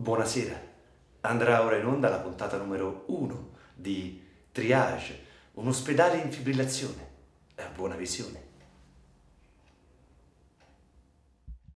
Buonasera. Andrà ora in onda la puntata numero 1 di Triage, un ospedale in fibrillazione. Buona visione.